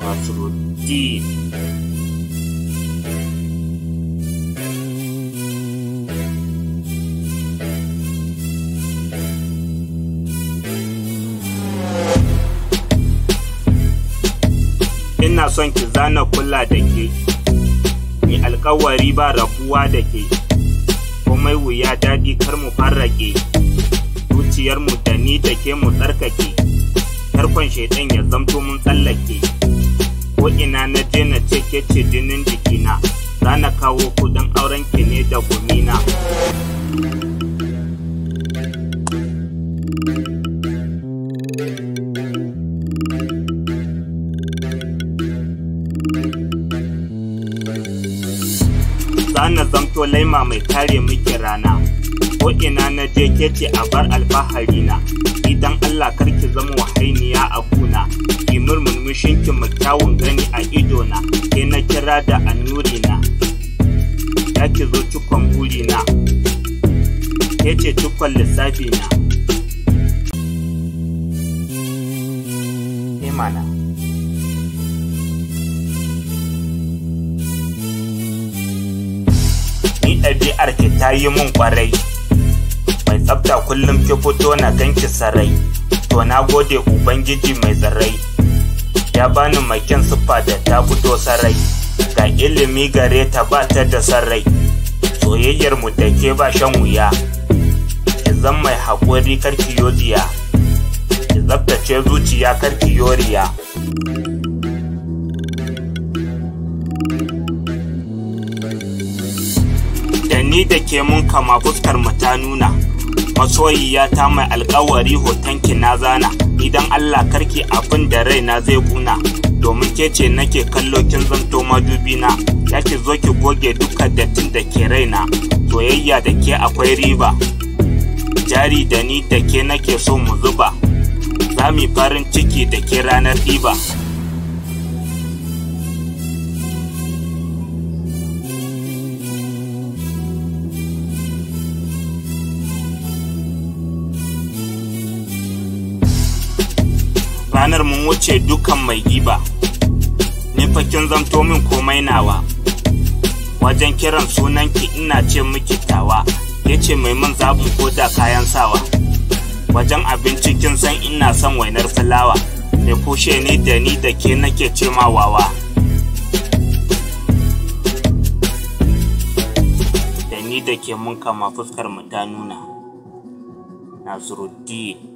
Nasruddin Ina son ki zana kula da ke, ni alkawari ba rabuwa da ke, komai wuya daɗi kar mu farrake, zuciyarmu da ni da ke mu tsarkake, tarkon shaidan ya zamto mun tsallake. Ko ina na je na ce ke ce jinin jikina, za na kawo kuɗin auren ki ne da gumina. Zana zamto laima mai kare miki rana ko ina na je ke ce a bar alfahari na idan Allah karki zama wahainiya a kuna ki murmurmushin ki kyawun gani a ido na ke na kira da annuri na ya ki zo cikon buri na ke ce cikon lissafi na imana ni ɗabi'ar ki ta yi mun ƙwarai. mai tsafta kullum ki fito na ganki sarai. To na gode ubangiji mai zarai ya bani mai kyan siffa da ta fito sarai. Ga ilimi gare ta ba ta da sarai. Soyayyar mu da ke ba shan wuya. Ki zan mai haƙuri karki yodiya ki tsaftace zuciya karki yoriya da ni da ke mun kama fuskar mu ta nuna. Masoyiya ta mai alkawari hoton ki na zana. Idan Allah karki abin da raina zai kuna domin ke ce nake kallo kin zanto madubina. Ya ki zo ki goge duka dattin da ke raina. Soyayya da ke akwai riba. Jari da ni da ke nake so mu zuba. Za mu farin ciki da ke ranar ɗiba. Ranar mun wuce dukan mai giba. Ni fakin min komai nawa. Wajen kiran sunanki ina ce miki tawa. Ya ce mai man zaɓin ko da kayan sawa. Wajen abinci kin san ina son wainar fulawa. Mai kushe ni da ni da ke nake ce ma wawa. Da ni da ke mun kama fuskar mu ta nuna. Nasiruddin.